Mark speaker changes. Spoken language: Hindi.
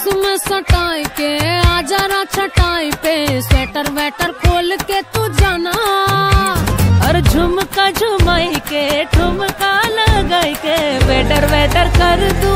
Speaker 1: पास में सटाई के, आ जरा छटाई पे। स्वेटर वेटर खोल के तू जाना।
Speaker 2: और झुमका झुमाई के ठुमका लगाई के। वेटर वेटर कर दू